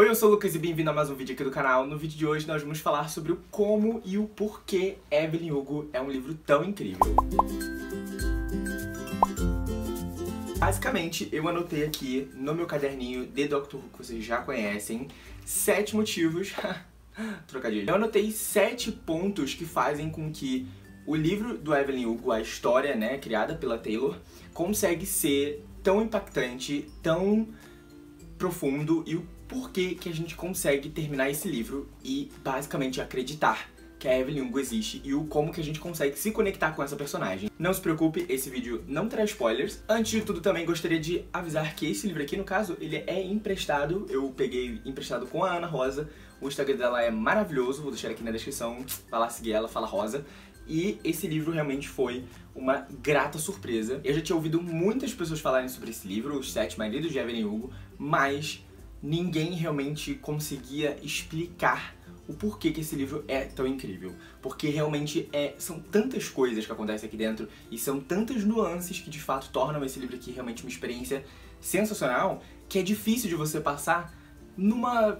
Oi, eu sou o Lucas e bem-vindo a mais um vídeo aqui do canal. No vídeo de hoje nós vamos falar sobre o como e o porquê Evelyn Hugo é um livro tão incrível. Basicamente, eu anotei aqui no meu caderninho de Doctor Who que vocês já conhecem, sete motivos... Trocadilho. Eu anotei sete pontos que fazem com que o livro do Evelyn Hugo, a história, né, criada pela Taylor, consegue ser tão impactante, tão profundo e o porquê que a gente consegue terminar esse livro e basicamente acreditar que a Evelyn Hugo existe e o como que a gente consegue se conectar com essa personagem. Não se preocupe, esse vídeo não terá spoilers. Antes de tudo, também gostaria de avisar que esse livro aqui, no caso, ele é emprestado. Eu peguei emprestado com a Ana Rosa. O Instagram dela é maravilhoso, vou deixar aqui na descrição. Vai lá seguir ela, fala Rosa. E esse livro realmente foi uma grata surpresa. Eu já tinha ouvido muitas pessoas falarem sobre esse livro, Os Sete Maridos de Evelyn Hugo, mas ninguém realmente conseguia explicar o porquê que esse livro é tão incrível. Porque realmente é, são tantas coisas que acontecem aqui dentro e são tantas nuances que de fato tornam esse livro aqui realmente uma experiência sensacional que é difícil de você passar numa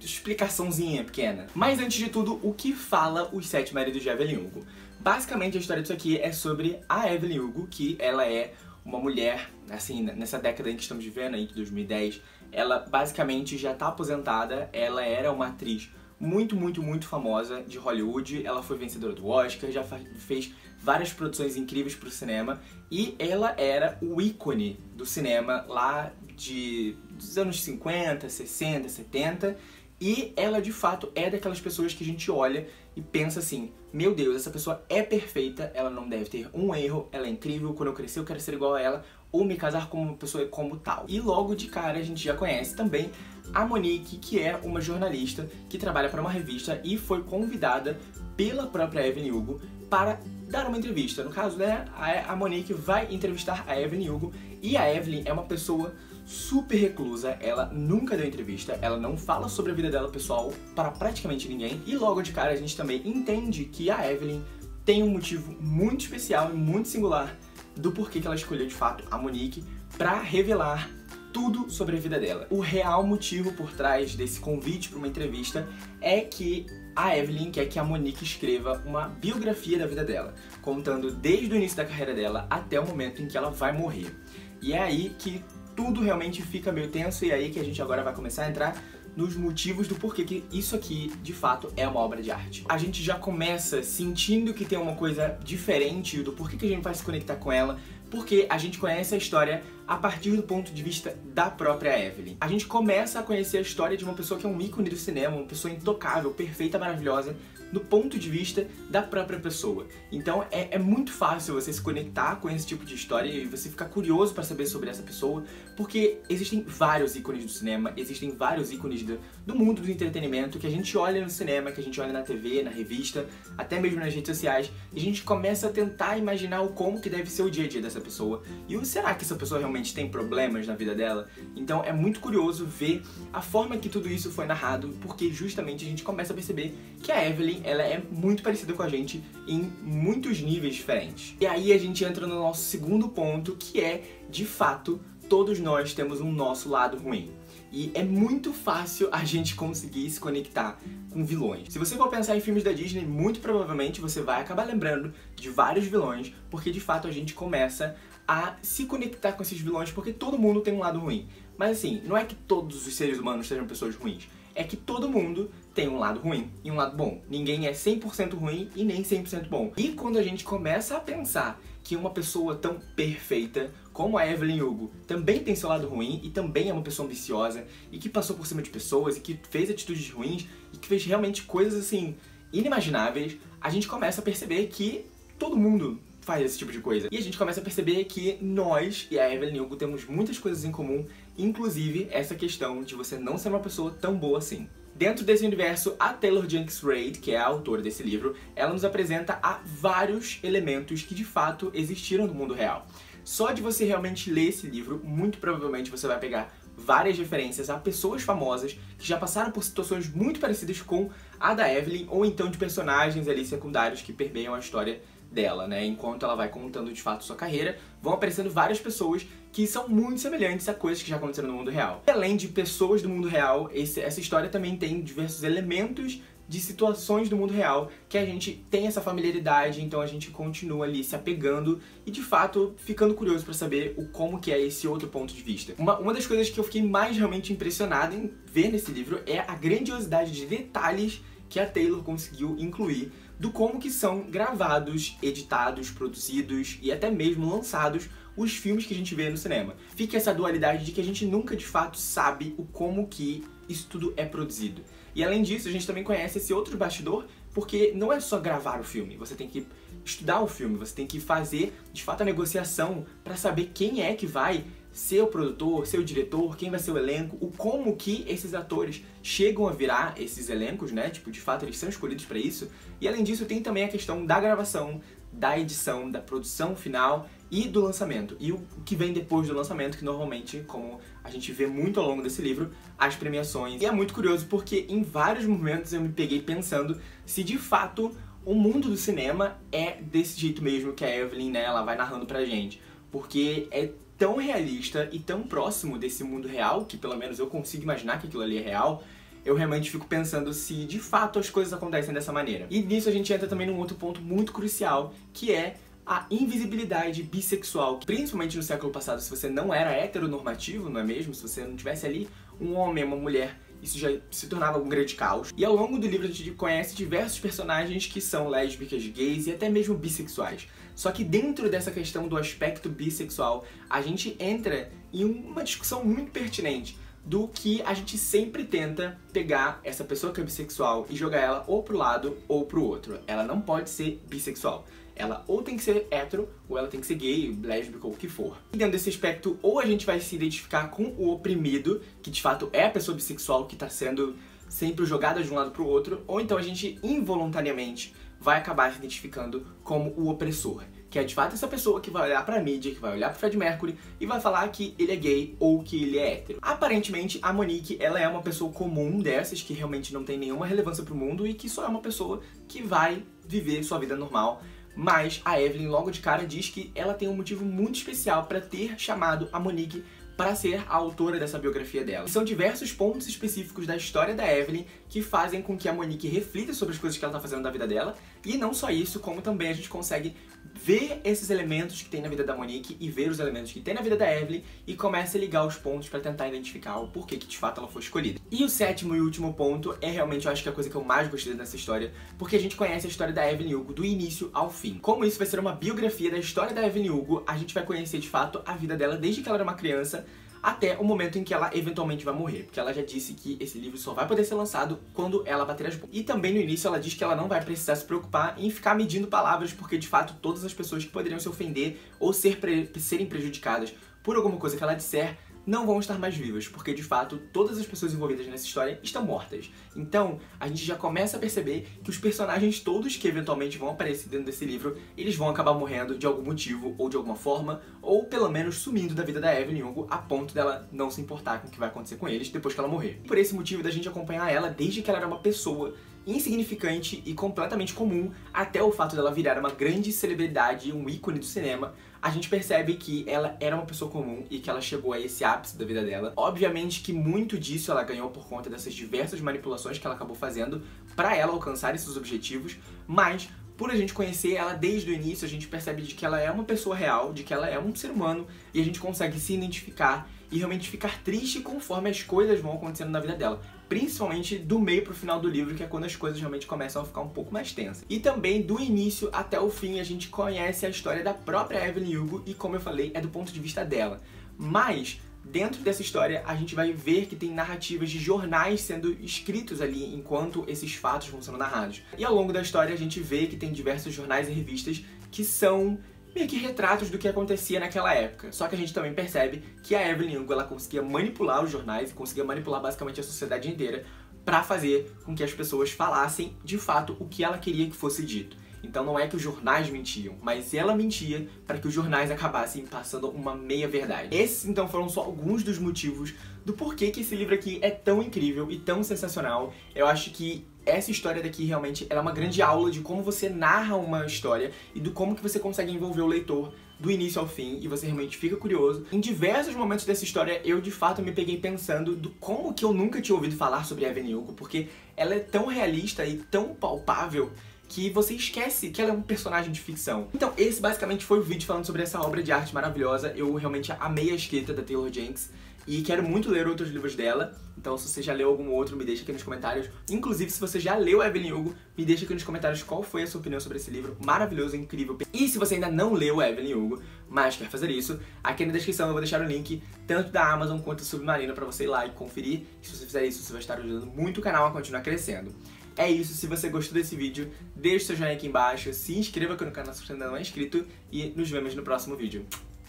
explicaçãozinha pequena. Mas antes de tudo, o que fala Os Sete Maridos de Evelyn Hugo? Basicamente a história disso aqui é sobre a Evelyn Hugo, que ela é uma mulher, assim, nessa década em que estamos vivendo aí, de 2010, ela basicamente já está aposentada, ela era uma atriz muito, muito, muito famosa de Hollywood, ela foi vencedora do Oscar, já fez várias produções incríveis para o cinema e ela era o ícone do cinema lá de, dos anos 50, 60, 70 e ela de fato é daquelas pessoas que a gente olha e pensa assim: meu Deus, essa pessoa é perfeita, ela não deve ter um erro, ela é incrível, quando eu crescer eu quero ser igual a ela, ou me casar com uma pessoa como tal. E logo de cara a gente já conhece também a Monique, que é uma jornalista que trabalha para uma revista e foi convidada pela própria Evelyn Hugo para dar uma entrevista. No caso, né, a Monique vai entrevistar a Evelyn Hugo e a Evelyn é uma pessoa super reclusa, ela nunca deu entrevista, ela não fala sobre a vida dela pessoal para praticamente ninguém. E logo de cara a gente também entende que a Evelyn tem um motivo muito especial e muito singular do porquê que ela escolheu de fato a Monique para revelar tudo sobre a vida dela. O real motivo por trás desse convite para uma entrevista é que a Evelyn quer que a Monique escreva uma biografia da vida dela, contando desde o início da carreira dela até o momento em que ela vai morrer. E é aí que tudo realmente fica meio tenso e é aí que a gente agora vai começar a entrar nos motivos do porquê que isso aqui, de fato, é uma obra de arte. A gente já começa sentindo que tem uma coisa diferente do porquê que a gente vai se conectar com ela, porque a gente conhece a história a partir do ponto de vista da própria Evelyn. A gente começa a conhecer a história de uma pessoa que é um ícone do cinema, uma pessoa intocável, perfeita, maravilhosa, do ponto de vista da própria pessoa. Então é, é muito fácil você se conectar com esse tipo de história e você ficar curioso para saber sobre essa pessoa, porque existem vários ícones do cinema, existem vários ícones do, do mundo do entretenimento que a gente olha no cinema, que a gente olha na TV, na revista, até mesmo nas redes sociais, e a gente começa a tentar imaginar o como que deve ser o dia a dia dessa pessoa. E o será que essa pessoa realmente tem problemas na vida dela? Então é muito curioso ver a forma que tudo isso foi narrado, porque justamente a gente começa a perceber que a Evelyn ela é muito parecida com a gente em muitos níveis diferentes. E aí a gente entra no nosso segundo ponto, que é, de fato, todos nós temos um nosso lado ruim. E é muito fácil a gente conseguir se conectar com vilões. Se você for pensar em filmes da Disney, muito provavelmente você vai acabar lembrando de vários vilões, porque de fato a gente começa a se conectar com esses vilões, porque todo mundo tem um lado ruim. Mas assim, não é que todos os seres humanos sejam pessoas ruins é que todo mundo tem um lado ruim e um lado bom. Ninguém é 100% ruim e nem 100% bom. E quando a gente começa a pensar que uma pessoa tão perfeita como a Evelyn Hugo também tem seu lado ruim e também é uma pessoa ambiciosa e que passou por cima de pessoas e que fez atitudes ruins e que fez realmente coisas assim inimagináveis, a gente começa a perceber que todo mundo faz esse tipo de coisa. E a gente começa a perceber que nós e a Evelyn Hugo temos muitas coisas em comum, inclusive essa questão de você não ser uma pessoa tão boa assim. Dentro desse universo, a Taylor Jenkins Reid, que é a autora desse livro, ela nos apresenta a vários elementos que de fato existiram no mundo real. Só de você realmente ler esse livro, muito provavelmente você vai pegar várias referências a pessoas famosas que já passaram por situações muito parecidas com a da Evelyn, ou então de personagens ali secundários que permeiam a história dela, né? Enquanto ela vai contando de fato sua carreira, vão aparecendo várias pessoas que são muito semelhantes a coisas que já aconteceram no mundo real. E além de pessoas do mundo real, esse, essa história também tem diversos elementos de situações do mundo real que a gente tem essa familiaridade, então a gente continua ali se apegando e de fato ficando curioso para saber o como que é esse outro ponto de vista. Uma, uma das coisas que eu fiquei mais realmente impressionado em ver nesse livro é a grandiosidade de detalhes que a Taylor conseguiu incluir do como que são gravados, editados, produzidos e até mesmo lançados os filmes que a gente vê no cinema. Fica essa dualidade de que a gente nunca de fato sabe o como que isso tudo é produzido. E além disso, a gente também conhece esse outro bastidor, porque não é só gravar o filme, você tem que estudar o filme, você tem que fazer de fato a negociação para saber quem é que vai ser o produtor, ser o diretor, quem vai ser o elenco, o como que esses atores chegam a virar esses elencos, né? Tipo, de fato eles são escolhidos para isso. E além disso, tem também a questão da gravação, da edição, da produção final e do lançamento. E o que vem depois do lançamento, que normalmente, como a gente vê muito ao longo desse livro, as premiações. E é muito curioso porque em vários momentos eu me peguei pensando se de fato o mundo do cinema é desse jeito mesmo que a Evelyn, né, ela vai narrando pra gente. Porque é tão realista e tão próximo desse mundo real, que pelo menos eu consigo imaginar que aquilo ali é real, eu realmente fico pensando se de fato as coisas acontecem dessa maneira. E nisso a gente entra também num outro ponto muito crucial, que é a invisibilidade bissexual. Principalmente no século passado, se você não era heteronormativo, não é mesmo? Se você não tivesse ali um homem, uma mulher, isso já se tornava um grande caos. E ao longo do livro a gente conhece diversos personagens que são lésbicas, gays e até mesmo bissexuais. Só que dentro dessa questão do aspecto bissexual, a gente entra em uma discussão muito pertinente do que a gente sempre tenta pegar essa pessoa que é bissexual e jogar ela ou pro lado ou pro outro. Ela não pode ser bissexual. Ela ou tem que ser hétero, ou ela tem que ser gay, lésbica, ou o que for. E dentro desse aspecto, ou a gente vai se identificar com o oprimido, que de fato é a pessoa bissexual que está sendo sempre jogada de um lado pro outro, ou então a gente involuntariamente vai acabar se identificando como o opressor que é de fato essa pessoa que vai olhar pra mídia, que vai olhar pro Fred Mercury e vai falar que ele é gay ou que ele é hétero. Aparentemente, a Monique, ela é uma pessoa comum dessas, que realmente não tem nenhuma relevância pro mundo e que só é uma pessoa que vai viver sua vida normal. Mas a Evelyn logo de cara diz que ela tem um motivo muito especial para ter chamado a Monique para ser a autora dessa biografia dela. E são diversos pontos específicos da história da Evelyn que fazem com que a Monique reflita sobre as coisas que ela está fazendo da vida dela. E não só isso, como também a gente consegue ver esses elementos que tem na vida da Monique e ver os elementos que tem na vida da Evelyn e começa a ligar os pontos para tentar identificar o porquê que de fato ela foi escolhida. E o sétimo e último ponto é realmente, eu acho que a coisa que eu mais gostei dessa história, porque a gente conhece a história da Evelyn Hugo do início ao fim. Como isso vai ser uma biografia da história da Evelyn Hugo, a gente vai conhecer de fato a vida dela desde que ela era uma criança até o momento em que ela eventualmente vai morrer, porque ela já disse que esse livro só vai poder ser lançado quando ela bater as bombas. E também no início ela diz que ela não vai precisar se preocupar em ficar medindo palavras, porque de fato todas as pessoas que poderiam se ofender ou ser pre serem prejudicadas por alguma coisa que ela disser não vão estar mais vivas, porque de fato todas as pessoas envolvidas nessa história estão mortas. Então, a gente já começa a perceber que os personagens todos que eventualmente vão aparecer dentro desse livro, eles vão acabar morrendo de algum motivo ou de alguma forma, ou pelo menos sumindo da vida da Evelyn Hugo a ponto dela não se importar com o que vai acontecer com eles depois que ela morrer. Por esse motivo da gente acompanhar ela desde que ela era uma pessoa insignificante e completamente comum, até o fato dela virar uma grande celebridade, um ícone do cinema, a gente percebe que ela era uma pessoa comum e que ela chegou a esse ápice da vida dela. Obviamente que muito disso ela ganhou por conta dessas diversas manipulações que ela acabou fazendo para ela alcançar esses objetivos, mas por a gente conhecer ela desde o início, a gente percebe de que ela é uma pessoa real, de que ela é um ser humano e a gente consegue se identificar e realmente ficar triste conforme as coisas vão acontecendo na vida dela. Principalmente do meio pro final do livro, que é quando as coisas realmente começam a ficar um pouco mais tensas. E também do início até o fim a gente conhece a história da própria Evelyn Hugo e como eu falei, é do ponto de vista dela. Mas dentro dessa história a gente vai ver que tem narrativas de jornais sendo escritos ali enquanto esses fatos vão sendo narrados. E ao longo da história a gente vê que tem diversos jornais e revistas que são meio que retratos do que acontecia naquela época. Só que a gente também percebe que a Evelyn Hugo ela conseguia manipular os jornais e conseguia manipular basicamente a sociedade inteira para fazer com que as pessoas falassem de fato o que ela queria que fosse dito. Então não é que os jornais mentiam, mas ela mentia para que os jornais acabassem passando uma meia verdade. Esses então foram só alguns dos motivos do porquê que esse livro aqui é tão incrível e tão sensacional. Eu acho que essa história daqui realmente é uma grande aula de como você narra uma história e do como que você consegue envolver o leitor do início ao fim e você realmente fica curioso. Em diversos momentos dessa história, eu de fato me peguei pensando do como que eu nunca tinha ouvido falar sobre Evan Hugo, porque ela é tão realista e tão palpável que você esquece que ela é um personagem de ficção. Então, esse basicamente foi o vídeo falando sobre essa obra de arte maravilhosa. Eu realmente amei a escrita da Taylor Jenks e quero muito ler outros livros dela. Então, se você já leu algum outro, me deixa aqui nos comentários. Inclusive, se você já leu Evelyn Hugo, me deixa aqui nos comentários qual foi a sua opinião sobre esse livro maravilhoso, incrível. E se você ainda não leu Evelyn Hugo, mas quer fazer isso, aqui na descrição eu vou deixar o link tanto da Amazon quanto do Submarino para você ir lá e conferir. Se você fizer isso, você vai estar ajudando muito o canal a continuar crescendo. É isso, se você gostou desse vídeo, deixe seu joinha aqui embaixo, se inscreva aqui no canal se você ainda não é inscrito e nos vemos no próximo vídeo.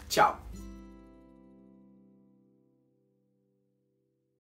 Tchau!